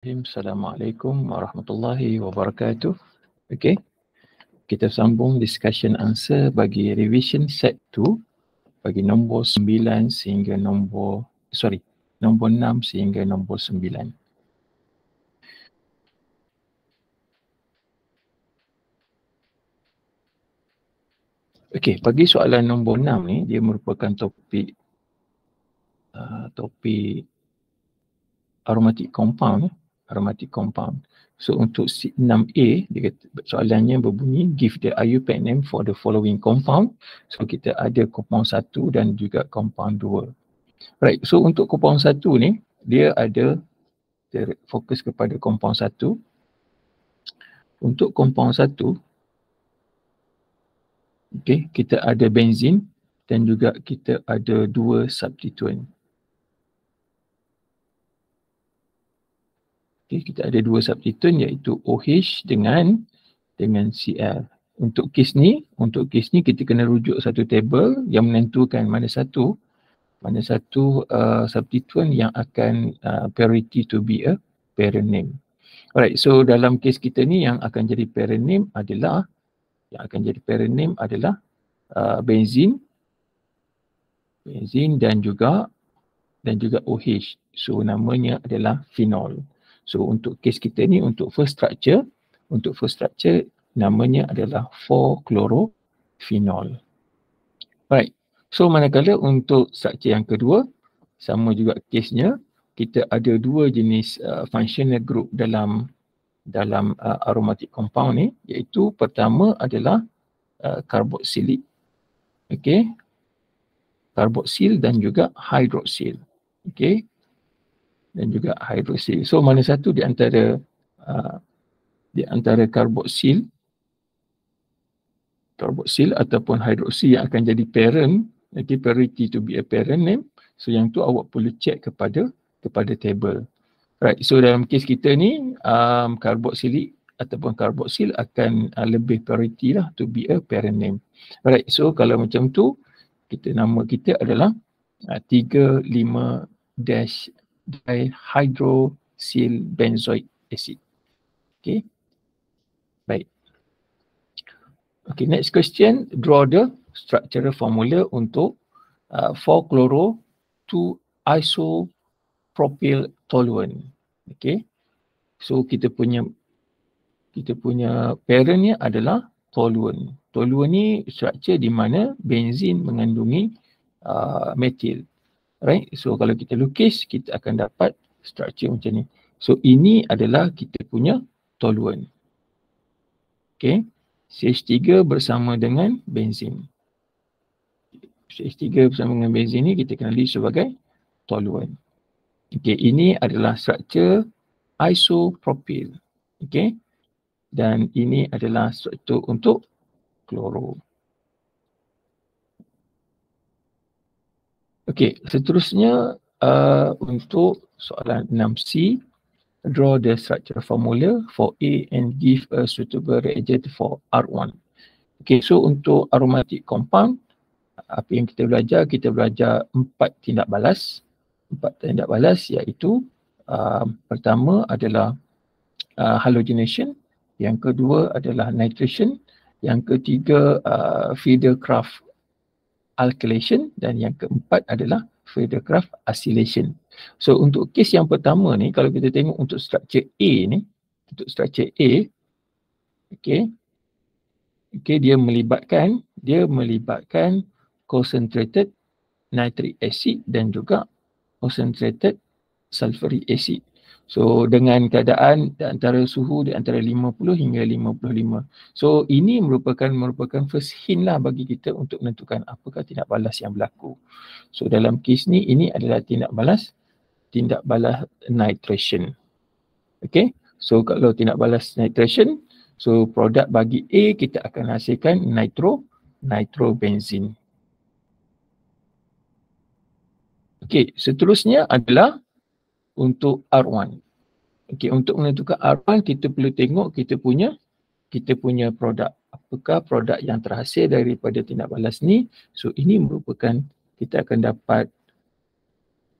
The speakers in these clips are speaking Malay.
Assalamualaikum warahmatullahi wabarakatuh. Okey. Kita sambung discussion answer bagi revision set 2 bagi nombor 9 sehingga nombor sorry, nombor 6 sehingga nombor 9. Okey, bagi soalan nombor 6 ni dia merupakan topik uh, topik aromatic compound aromatic compound. So untuk 6A, dia kata, soalannya berbunyi give the IUPAC name for the following compound. So kita ada compound 1 dan juga compound 2. Right, so untuk compound 1 ni, dia ada dia fokus kepada compound 1. Untuk compound 1, okay, kita ada benzin dan juga kita ada dua substituent. Okay, kita ada dua substituent iaitu OH dengan dengan Cl. Untuk kes ni, untuk kes ni kita kena rujuk satu table yang menentukan mana satu mana satu uh, substituent yang akan uh, priority to be a parent name. Alright, so dalam kes kita ni yang akan jadi parent name adalah yang akan jadi parent name adalah uh, benzin benzin dan juga dan juga OH. So namanya adalah phenol. So untuk kes kita ni untuk first structure, untuk first structure namanya adalah 4-chlorophenol. Right. So manakala untuk structure yang kedua, sama juga kesnya, kita ada dua jenis uh, functional group dalam dalam uh, aromatic compound ni iaitu pertama adalah uh, carboxylic okey carboxyl dan juga hydroxyl okey dan juga hydroxyl. So mana satu di antara uh, di antara karboksil karboksil ataupun hydroxyl yang akan jadi parent, okay, priority to be a parent name. So yang tu awak perlu check kepada kepada table. Right, so dalam kes kita ni um, karboksilik ataupun karboksil akan uh, lebih priority lah to be a parent name. Right, so kalau macam tu kita nama kita adalah uh, 35 dash dihydroxyl benzoic acid. Okay. Baik. Okay, next question. Draw the structural formula untuk uh, 4-chloro 2 isopropyl toluene. Okay. So kita punya kita punya parentnya adalah toluene. Toluene ni structure di mana benzin mengandungi uh, metil. Right? So kalau kita lukis, kita akan dapat structure macam ni. So ini adalah kita punya toluene. Okay. CH3 bersama dengan benzin. CH3 bersama dengan benzin ni kita kenali sebagai toluene. Okay. Ini adalah structure isopropyl. Okay. Dan ini adalah struktur untuk kloro. Okey, seterusnya uh, untuk soalan 6C, draw the structure formula for A and give a suitable reagent for R1. Okey, so untuk aromatic compound, apa yang kita belajar? Kita belajar empat tindak balas. Empat tindak balas iaitu uh, pertama adalah uh, halogenation, yang kedua adalah nitration, yang ketiga uh, feeder craft alkylation dan yang keempat adalah Friedecraft acylation. So untuk kes yang pertama ni kalau kita tengok untuk structure A ni, untuk structure A, okay, okay dia melibatkan, dia melibatkan concentrated nitric acid dan juga concentrated sulfuric acid. So dengan keadaan di antara suhu di antara 50 hingga 55. So ini merupakan merupakan first hint lah bagi kita untuk menentukan apakah tindak balas yang berlaku. So dalam kes ni ini adalah tindak balas tindak balas nitration. Okay. So kalau tindak balas nitration, so produk bagi A kita akan hasilkan nitro nitrobenzin. Okay, seterusnya adalah untuk R1. Okey, untuk menentukan R1 kita perlu tengok kita punya kita punya produk. Apakah produk yang terhasil daripada tindak balas ni? So ini merupakan kita akan dapat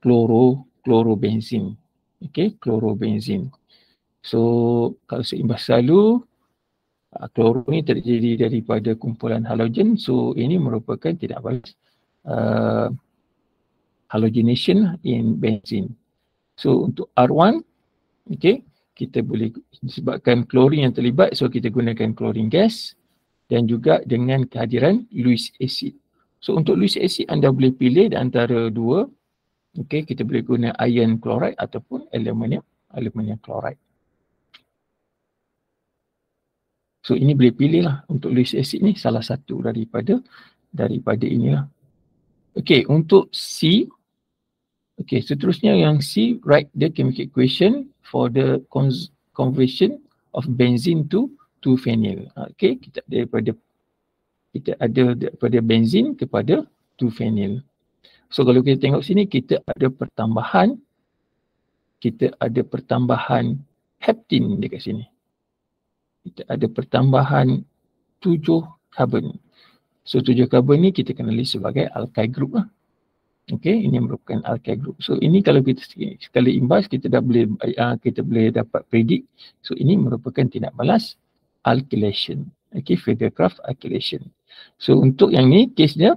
kloro klorobenzin. Okey, klorobenzin. So kalau seimbas selalu uh, kloro ni terjadi daripada kumpulan halogen so ini merupakan tidak balas uh, halogenation in benzene. So untuk R1 okay, kita boleh disebabkan klorin yang terlibat so kita gunakan klorin gas dan juga dengan kehadiran Lewis acid. So untuk Lewis acid anda boleh pilih di antara dua okay, kita boleh guna iron chloride ataupun aluminium aluminium chloride. So ini boleh pilih lah untuk Lewis acid ni salah satu daripada daripada inilah. Okay untuk C. Okay seterusnya yang C write the chemical equation for the conversion of benzene to to phenyl. Okay kita daripada kita ada daripada benzene kepada to phenyl. So kalau kita tengok sini kita ada pertambahan kita ada pertambahan heptin dekat sini kita ada pertambahan tujuh karbon. So tujuh karbon ni kita kenali sebagai alkyl group lah. Okay, ini merupakan alkyl group. So ini kalau kita sekali imbas kita dah boleh uh, kita boleh dapat predik. So ini merupakan tindak balas alkylation. Okay, Federcraft alkylation. So untuk yang ni case dia,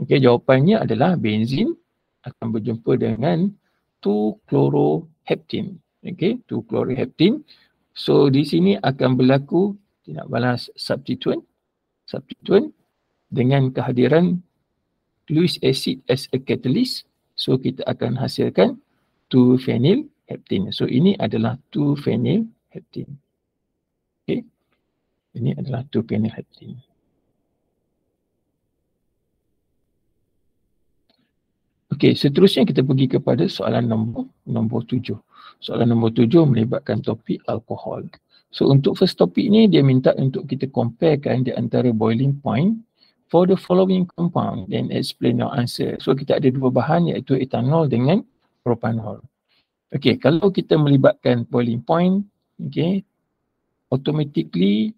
okay, jawapannya adalah benzin akan berjumpa dengan 2-chloroheptene. Okay, 2-chloroheptene. So di sini akan berlaku tindak balas substituent substituent dengan kehadiran Lewis acid as a catalyst. So kita akan hasilkan 2-phenyl heptene. So ini adalah 2-phenyl heptene. Okay. Ini adalah 2-phenyl heptene. Okey, seterusnya kita pergi kepada soalan nombor nombor tujuh. Soalan nombor tujuh melibatkan topik alkohol. So untuk first topik ni dia minta untuk kita comparekan di antara boiling point for the following compound then explain your answer. So kita ada dua bahan iaitu etanol dengan propanol. Okey, kalau kita melibatkan boiling point, okey, automatically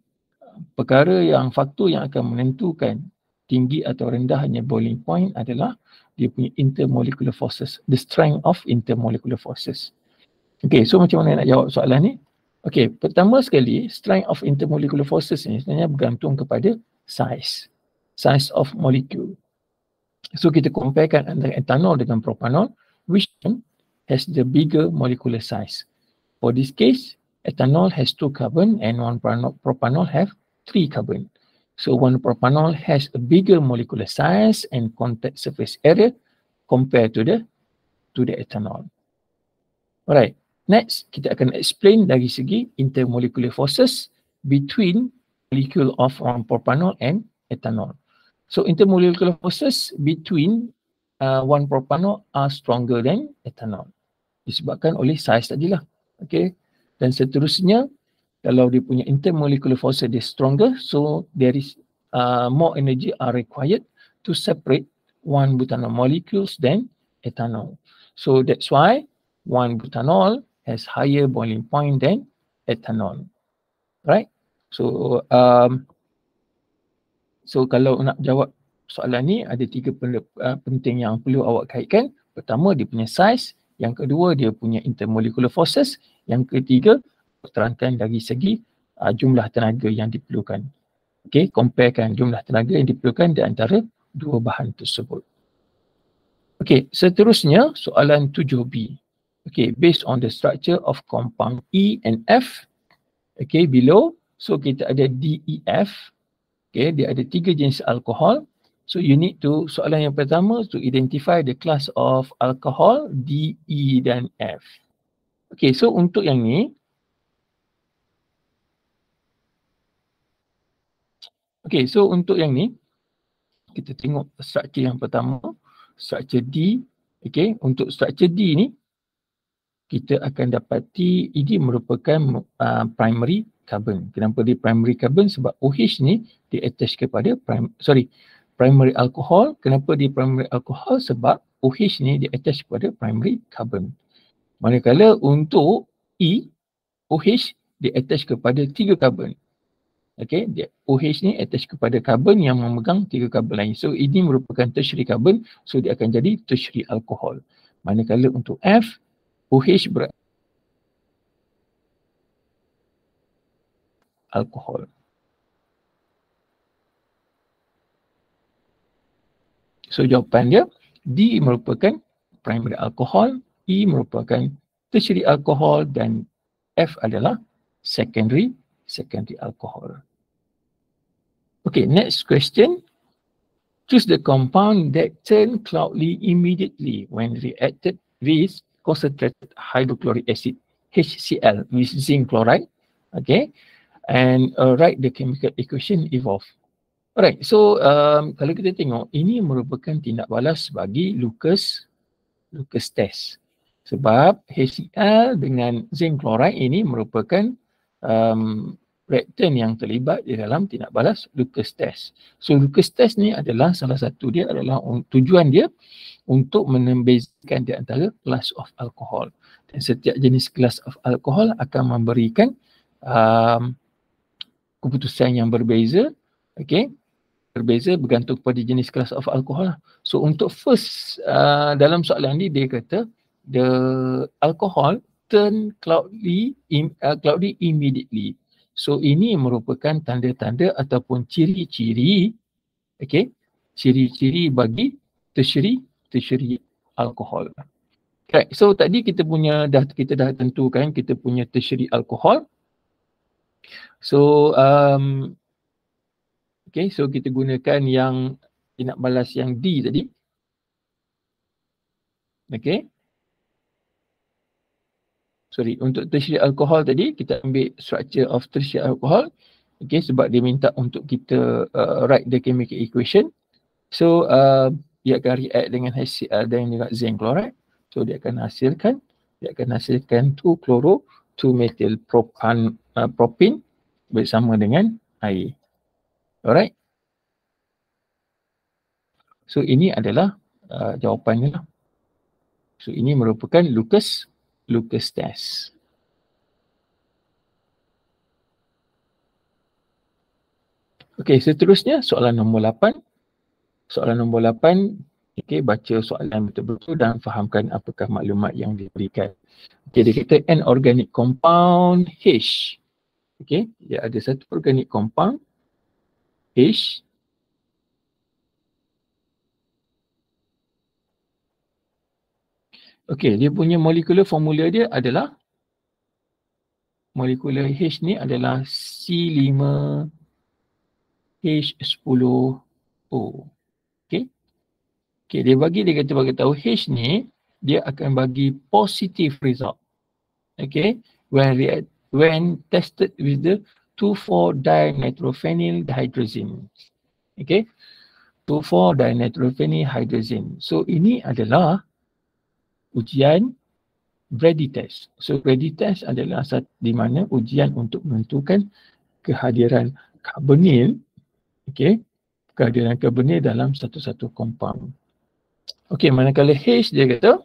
perkara yang faktor yang akan menentukan tinggi atau rendahnya boiling point adalah dia punya intermolecular forces, the strength of intermolecular forces. Okay, so macam mana nak jawab soalan ni? Okay, pertama sekali, strength of intermolecular forces ni sebenarnya bergantung kepada size, size of molecule. So kita comparekan antara etanol dengan propanol, which one has the bigger molecular size? For this case, ethanol has two carbon and one propanol have three carbon. So one propanol has a bigger molecular size and contact surface area compared to the to the ethanol. Alright, next kita akan explain dari segi intermolecular forces between molecule of one propanol and ethanol. So intermolecular forces between uh, one propanol are stronger than ethanol. Disebabkan oleh size tadi lah. Okay. Dan seterusnya kalau dia punya intermolecular force dia stronger so there is uh, more energy are required to separate one butanol molecules than ethanol so that's why one butanol has higher boiling point than ethanol right so um so kalau nak jawab soalan ni ada tiga uh, penting yang perlu awak kaitkan pertama dia punya size yang kedua dia punya intermolecular forces yang ketiga terangkan dari segi uh, jumlah tenaga yang diperlukan. Okey, comparekan jumlah tenaga yang diperlukan di antara dua bahan tersebut. Okey, seterusnya soalan 7B. Okey, based on the structure of compound E and F. Okey, below. So kita ada DEF. Okey, dia ada tiga jenis alkohol. So you need to, soalan yang pertama to identify the class of alcohol D, E dan F. Okay, so untuk yang ni, Okay, so untuk yang ni, kita tengok struktur yang pertama, struktur D. Okay, untuk struktur D ni, kita akan dapati ini merupakan uh, primary carbon. Kenapa dia primary carbon? Sebab OH ni dia attach kepada, prim, sorry, primary alcohol. Kenapa dia primary alcohol? Sebab OH ni dia attach kepada primary carbon. Manakala untuk E, OH dia attach kepada tiga carbon. Okay, dia OH ni attach kepada karbon yang memegang tiga karbon lain. So ini merupakan tertiary carbon, so dia akan jadi tertiary alkohol. Manakala untuk F, OH ber alkohol. So jawapan dia D merupakan primary alkohol, E merupakan tertiary alkohol dan F adalah secondary secondary alkohol. Okay, next question. Choose the compound that turn cloudy immediately when reacted with concentrated hydrochloric acid HCl with zinc chloride. Okay, and uh, write the chemical equation evolve. Alright, so um, kalau kita tengok ini merupakan tindak balas bagi Lucas Lucas test. Sebab HCl dengan zinc chloride ini merupakan um, reaktan yang terlibat di dalam tindak balas Lucas test. So Lucas test ni adalah salah satu dia adalah tujuan dia untuk membezkan di antara class of alcohol. Dan setiap jenis class of alcohol akan memberikan um, keputusan yang berbeza. Okay berbeza bergantung pada jenis kelas of alcohol lah. So untuk first uh, dalam soalan ni dia kata the alcohol turn cloudy in, uh, cloudy immediately. So ini merupakan tanda-tanda ataupun ciri-ciri okay, ciri-ciri bagi tertiary tertiary alkohol. Right. So tadi kita punya dah kita dah tentukan kita punya tertiary alkohol. So um, Okay, so kita gunakan yang kita nak balas yang D tadi. Okay. Sorry, untuk tertiary alcohol tadi, kita ambil structure of tertiary alcohol. Okay, sebab dia minta untuk kita uh, write the chemical equation. So, uh, dia akan react dengan HCl dan juga zinc chloride. So, dia akan hasilkan, dia akan hasilkan 2 chloro, 2 methyl propan, uh, propin bersama dengan air. Alright. So ini adalah uh, jawapannya lah. So ini merupakan Lucas Lucas test. Okey, seterusnya soalan nombor 8. Soalan nombor 8, okey, baca soalan betul-betul dan fahamkan apakah maklumat yang diberikan. Okey, dia kata an organic compound H. Okey, dia ada satu organic compound H Okey, dia punya molekular formula dia adalah molekular H ni adalah C5 H10O. Okey. Okey, dia bagi dia kata bagi tahu H ni dia akan bagi positive result. Okey, when react when tested with the 2,4-dinitrophenyl dihydrazine. Okay. 2,4-dinitrophenyl hydrazine. So ini adalah ujian Brady test. So Brady test adalah satu di mana ujian untuk menentukan kehadiran karbonil, okay, kehadiran karbonil dalam satu-satu compound. Okay, manakala H dia kata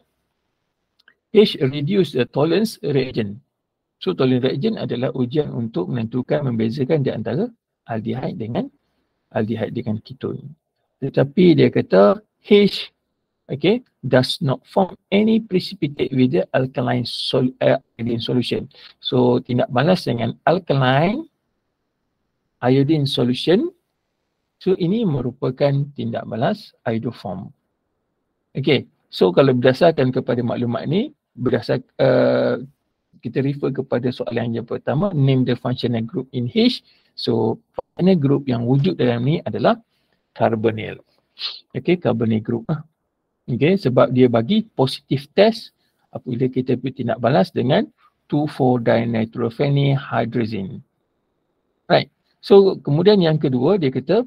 H reduce the tolerance reagent. So tolerant reagent adalah ujian untuk menentukan membezakan di antara aldehyde dengan aldehyde dengan ketone. Tetapi dia kata H okay, does not form any precipitate with the alkaline sol uh, solution. So tindak balas dengan alkaline iodine solution. So ini merupakan tindak balas iodoform. Okay, so kalau berdasarkan kepada maklumat ni, berdasarkan uh, kita refer kepada soalan yang pertama name the functional group in H. So functional group yang wujud dalam ni adalah carbonyl. Okay carbonyl group. Ah okay sebab dia bagi positive test apabila kita tindak balas dengan 2,4-dinitrophenylhydrazine right. So kemudian yang kedua dia kata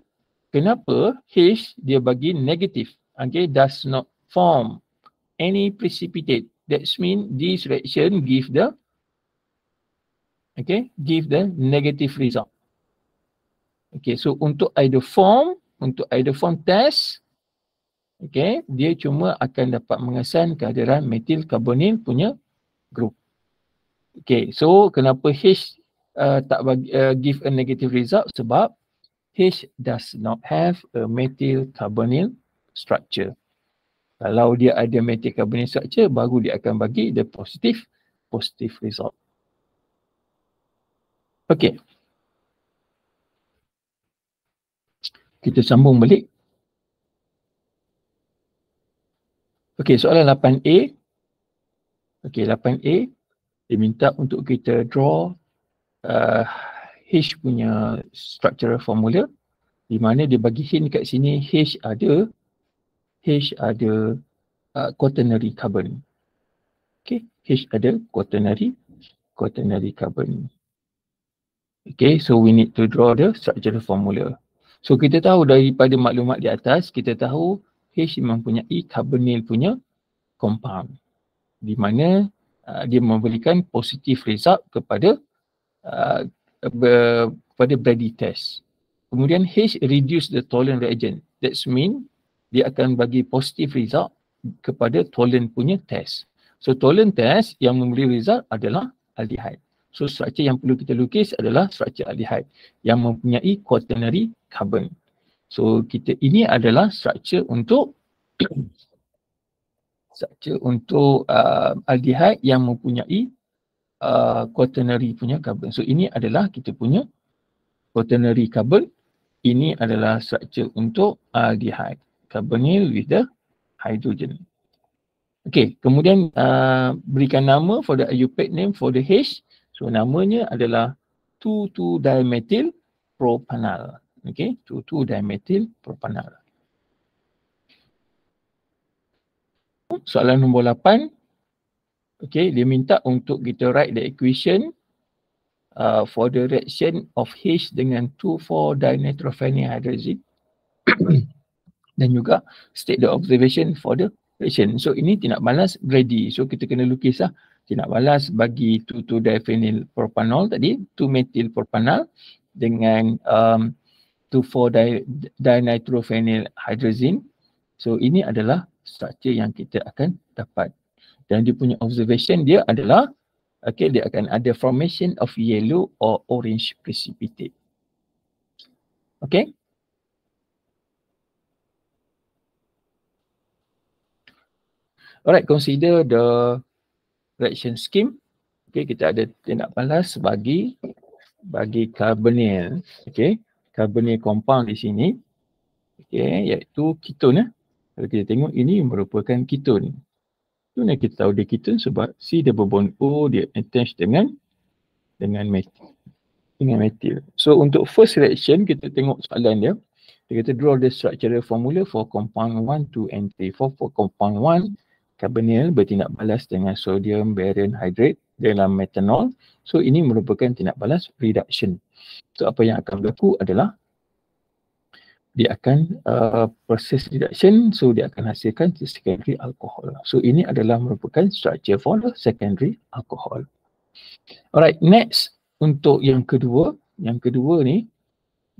kenapa H dia bagi negative okay does not form any precipitate. That means this reaction give the okay, give the negative result. Okay, so untuk either form, untuk either form test, okay, dia cuma akan dapat mengesan kehadiran metil karbonil punya group. Okay, so kenapa H uh, tak bagi, uh, give a negative result? Sebab H does not have a metil carbonyl structure. Kalau dia ada metil carbonyl structure, baru dia akan bagi the positive positive result. Okay. kita sambung balik. Okey, soalan 8A. Okey, 8A. Dia minta untuk kita draw uh, H punya structural formula di mana dia bagi hint kat sini H ada H ada uh, quaternary carbon. Okay, H ada quaternary quaternary carbon. Okay, so we need to draw the structural formula. So kita tahu daripada maklumat di atas, kita tahu H mempunyai carbonyl punya compound. Di mana uh, dia memberikan positif result kepada uh, kepada Brady test. Kemudian H reduce the toluene reagent. That's mean dia akan bagi positif result kepada toluene punya test. So toluene test yang memberi result adalah aldehyde. So struktur yang perlu kita lukis adalah struktur aldehyde yang mempunyai quaternary carbon. So kita ini adalah struktur untuk struktur untuk uh, aldehyde yang mempunyai uh, quaternary punya carbon. So ini adalah kita punya quaternary carbon. Ini adalah struktur untuk aldehyde. Carbonyl with the hydrogen. Okay, kemudian uh, berikan nama for the IUPAC name for the H. So namanya adalah 2,2-dimethyl propanal. Okay, 2,2-dimethyl propanal. Soalan nombor 8. Okay, dia minta untuk kita write the equation uh, for the reaction of H dengan 2,4-dinitrophenylhydrazine dan juga state the observation for the reaction. So ini tindak balas Grady. So kita kena lukis lah tindak balas bagi 2,2-diphenyl propanol tadi, 2-methyl propanol dengan um, 2,4-dinitrophenyl hydrazine. So ini adalah struktur yang kita akan dapat. Dan dia punya observation dia adalah okay, dia akan ada formation of yellow or orange precipitate. Okay. Alright, consider the reaction scheme. Okay, kita ada tindak balas bagi bagi carbonyl. Okay, carbonyl compound di sini. Okay, iaitu ketone. Eh. Kalau kita tengok ini merupakan ketone. Yang kita tahu dia ketone sebab C double bond O dia attach dengan dengan metil. Dengan metil. So untuk first reaction kita tengok soalan dia. Dia kata draw the structural formula for compound 1, 2 and 3. For, for compound 1, carbonyl bertindak balas dengan sodium barium hydrate dalam metanol. So ini merupakan tindak balas reduction. So apa yang akan berlaku adalah dia akan uh, proses reduction so dia akan hasilkan secondary alcohol. So ini adalah merupakan structure for the secondary alcohol. Alright, next untuk yang kedua, yang kedua ni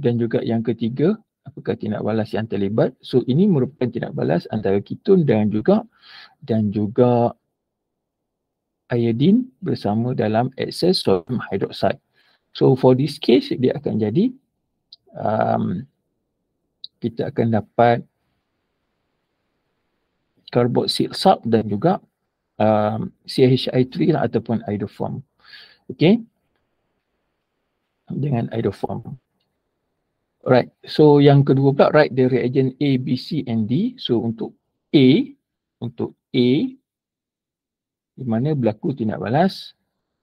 dan juga yang ketiga apakah tindak balas yang terlibat. So ini merupakan tindak balas antara ketone dan juga dan juga iodine bersama dalam excess sodium hydroxide. So for this case dia akan jadi um, kita akan dapat carboxyl salt dan juga um, CHI3 lah ataupun iodoform. Okay. Dengan iodoform. Alright, so yang kedua pula write the reagent A, B, C and D. So untuk A, untuk A, di mana berlaku tindak balas,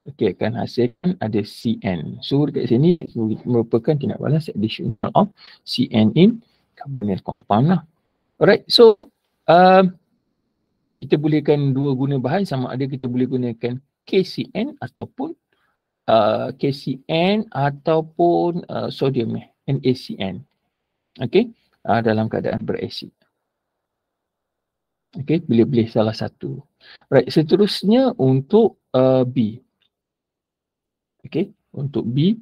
okay, akan hasilkan ada CN. So dekat sini merupakan tindak balas additional of CN in carbonyl compound lah. Alright, so uh, kita bolehkan dua guna bahan sama ada kita boleh gunakan KCN ataupun uh, KCN ataupun uh, sodium eh. NaCN. Okey, uh, dalam keadaan berasid. Okey, boleh-boleh salah satu. Right, seterusnya untuk uh, B. Okey, untuk B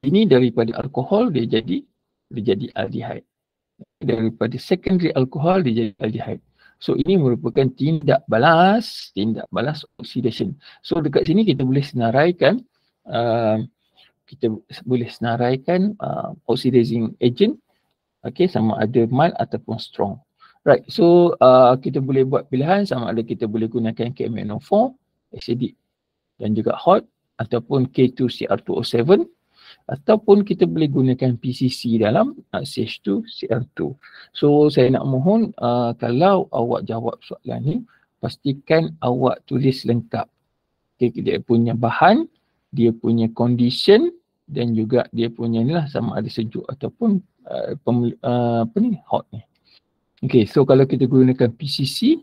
ini daripada alkohol dia jadi dia jadi aldehyde. Daripada secondary alkohol dia jadi aldehyde. So ini merupakan tindak balas, tindak balas oxidation. So dekat sini kita boleh senaraikan uh, kita boleh senaraikan uh, oxidizing agent okay, sama ada mild ataupun strong. Right, so uh, kita boleh buat pilihan sama ada kita boleh gunakan KMNO4, acidic dan juga hot ataupun K2CR2O7 ataupun kita boleh gunakan PCC dalam uh, CH2 Cl2. So saya nak mohon uh, kalau awak jawab soalan ni pastikan awak tulis lengkap. Okay, dia punya bahan, dia punya condition dan juga dia punya ni lah sama ada sejuk ataupun uh, pem, uh, apa ni hot ni. Okay, so kalau kita gunakan PCC,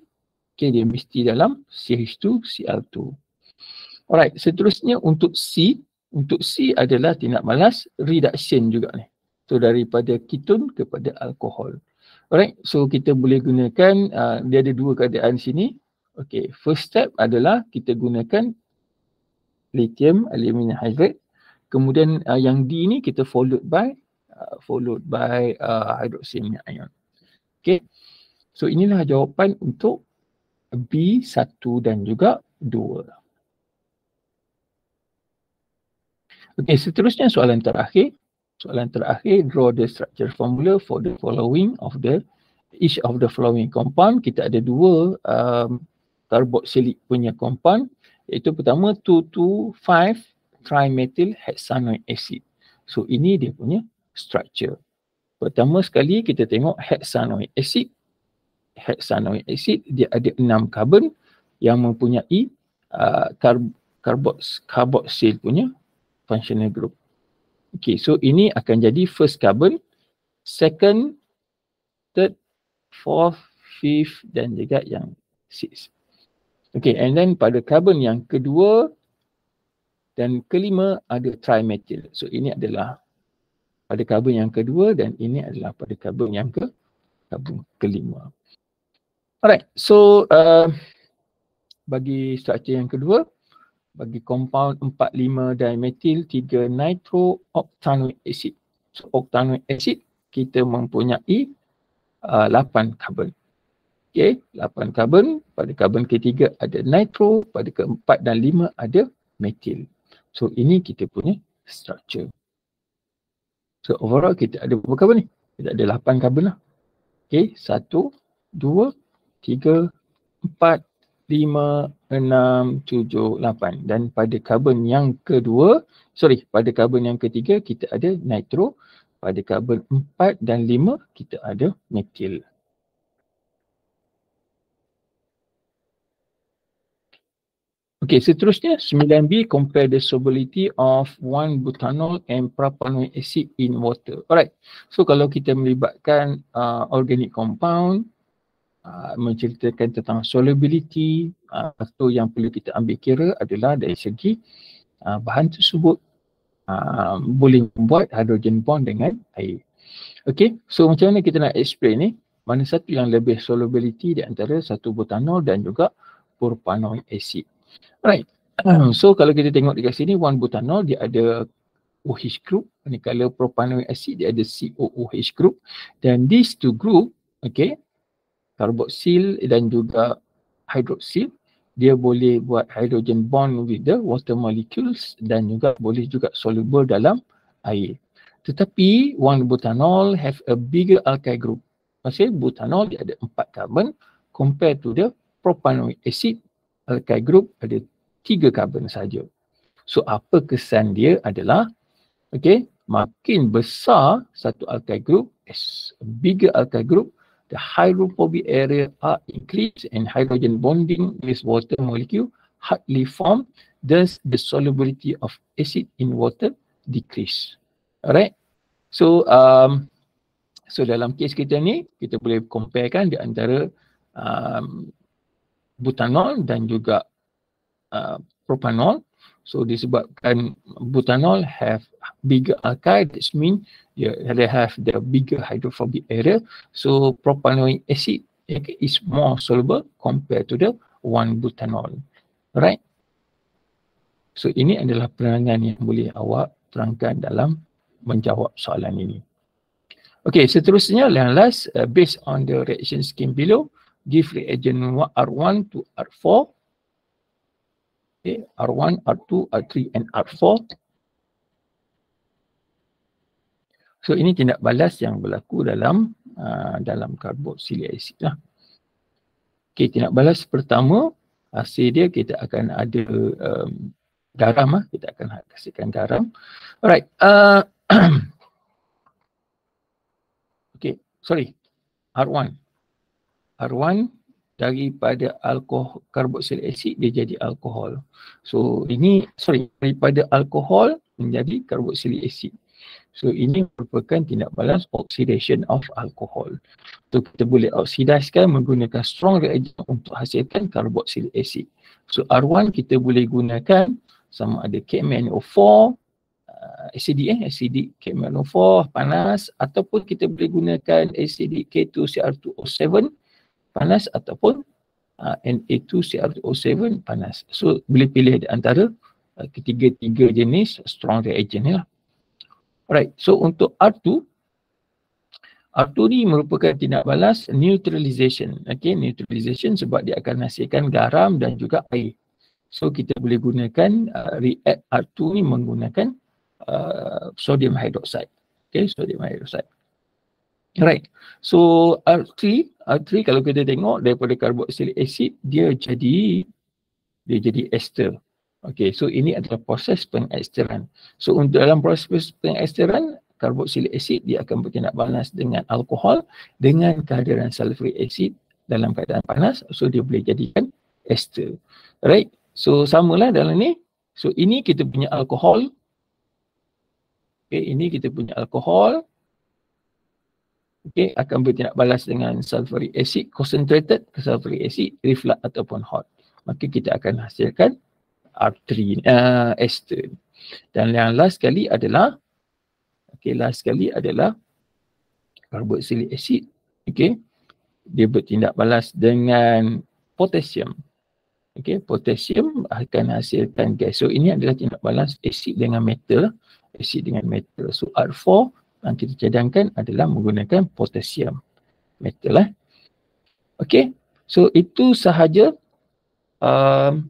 okay, dia mesti dalam CH2 Cl2. Alright, seterusnya untuk C, untuk C adalah tindak balas reduction juga ni. So daripada ketone kepada alkohol. Alright, so kita boleh gunakan, uh, dia ada dua keadaan sini. Okay, first step adalah kita gunakan lithium aluminium hydride. Kemudian uh, yang D ni kita followed by uh, followed by uh, hydroxy ion. Okay, so inilah jawapan untuk B1 dan juga 2. Okey, seterusnya soalan terakhir. Soalan terakhir, draw the structure formula for the following of the each of the following compound. Kita ada dua um, carboxylic punya compound iaitu pertama 225 trimethyl hexanoic acid. So ini dia punya structure. Pertama sekali kita tengok hexanoic acid. Hexanoic acid dia ada enam karbon yang mempunyai uh, carbox carboxyl punya functional group. Okay, so ini akan jadi first carbon, second, third, fourth, fifth dan juga yang six. Okay, and then pada carbon yang kedua dan kelima ada trimethyl. So ini adalah pada carbon yang kedua dan ini adalah pada carbon yang ke carbon kelima. Alright, so uh, bagi struktur yang kedua, bagi compound 4,5 dimethyl 3 nitro octanoic acid. So octanoic acid kita mempunyai uh, 8 karbon. Okay, 8 karbon. Pada karbon ketiga ada nitro, pada keempat dan lima ada methyl. So ini kita punya structure. So overall kita ada berapa karbon ni? Kita ada 8 karbon lah. Okay, 1, 2, 3, 4, lima, enam, tujuh, lapan. Dan pada karbon yang kedua, sorry, pada karbon yang ketiga kita ada nitro. Pada karbon empat dan lima kita ada metil. Okay, seterusnya 9B compare the solubility of one butanol and propanoic acid in water. Alright, so kalau kita melibatkan uh, organic compound, uh, menceritakan tentang solubility uh, atau yang perlu kita ambil kira adalah dari segi uh, bahan tersebut uh, boleh membuat hydrogen bond dengan air. Okay, so macam mana kita nak explain ni? Mana satu yang lebih solubility di antara satu butanol dan juga propanoic acid. Right. so kalau kita tengok di sini one butanol dia ada OH group. Manakala propanoic acid dia ada COOH group. Dan these two group, okay, karboksil dan juga hidroksil dia boleh buat hydrogen bond with the water molecules dan juga boleh juga soluble dalam air. Tetapi one butanol have a bigger alkyl group. Maksudnya butanol dia ada empat karbon compared to the propanoic acid alkyl group ada tiga karbon saja. So apa kesan dia adalah okay, makin besar satu alkyl group as a bigger alkyl group the hydrophobic area are increased and hydrogen bonding with water molecule hardly form thus the solubility of acid in water decrease alright so um so dalam kes kita ni kita boleh comparekan di antara um, butanol dan juga uh, propanol So disebabkan butanol have bigger alkyl, that means yeah, they have the bigger hydrophobic area. So propanoic acid okay, is more soluble compared to the one butanol. Right? So ini adalah penerangan yang boleh awak terangkan dalam menjawab soalan ini. Okay, seterusnya yang last, uh, based on the reaction scheme below, give reagent R1 to R4 okay, R1, R2, R3 and R4. So ini tindak balas yang berlaku dalam uh, dalam karboksilik asid lah. Okay, tindak balas pertama hasil dia kita akan ada um, garam lah. Kita akan kasihkan garam. Alright. Uh, okay, sorry. R1. R1 daripada alkohol karboksilik asid dia jadi alkohol. So ini sorry daripada alkohol menjadi karboksilik asid. So ini merupakan tindak balas oxidation of alcohol. So kita boleh oksidaskan menggunakan strong reagent untuk hasilkan karboksilik asid. So R1 kita boleh gunakan sama ada KMnO4 uh, acidic eh acidic KMnO4 panas ataupun kita boleh gunakan acidic K2CR2O7 panas ataupun uh, Na2CR2O7 panas. So boleh pilih antara uh, ketiga-tiga jenis strong reagent ni lah. Alright, so untuk R2 R2 ni merupakan tindak balas neutralization. Okay, neutralization sebab dia akan hasilkan garam dan juga air. So kita boleh gunakan uh, react R2 ni menggunakan uh, sodium hydroxide. Okay, sodium hydroxide. Right. So R3, R3 kalau kita tengok daripada karboksilik asid dia jadi dia jadi ester. Okay, so ini adalah proses pengesteran. So untuk dalam proses pengesteran karboksilik asid dia akan bertindak balas dengan alkohol dengan kehadiran sulfuric acid dalam keadaan panas so dia boleh jadikan ester. Right. So samalah dalam ni. So ini kita punya alkohol. Okay, ini kita punya alkohol okay, akan bertindak balas dengan sulfuric acid concentrated sulfuric acid reflux ataupun hot. Maka kita akan hasilkan R3 uh, ester dan yang last sekali adalah okay, last sekali adalah carboxylic acid. Okay. dia bertindak balas dengan potassium. Okay, potassium akan hasilkan gas. So ini adalah tindak balas acid dengan metal. Acid dengan metal. So R4 yang kita cadangkan adalah menggunakan potassium metal eh. Okey. So itu sahaja um,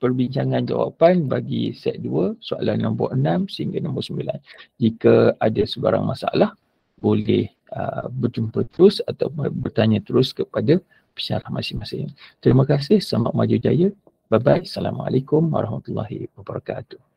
perbincangan jawapan bagi set 2 soalan nombor 6 sehingga nombor 9. Jika ada sebarang masalah boleh uh, berjumpa terus atau bertanya terus kepada pesyarah masing-masing. Terima kasih. Selamat maju jaya. Bye bye. Assalamualaikum warahmatullahi wabarakatuh.